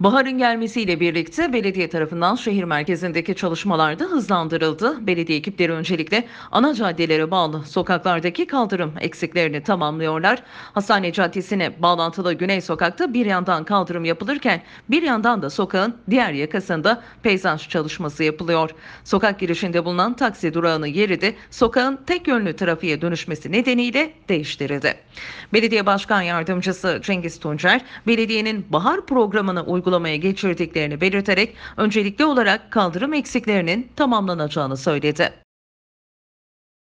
Baharın gelmesiyle birlikte belediye tarafından şehir merkezindeki çalışmalar da hızlandırıldı. Belediye ekipleri öncelikle ana caddelere bağlı sokaklardaki kaldırım eksiklerini tamamlıyorlar. Hastane Caddesi'ne bağlantılı Güney Sokak'ta bir yandan kaldırım yapılırken bir yandan da sokağın diğer yakasında peyzaj çalışması yapılıyor. Sokak girişinde bulunan taksi durağının yeri de sokağın tek yönlü trafiğe dönüşmesi nedeniyle değiştirildi. Belediye Başkan Yardımcısı Cengiz Tuncer, belediyenin bahar programını uygulamaya geçirdiklerini belirterek öncelikli olarak kaldırım eksiklerinin tamamlanacağını söyledi.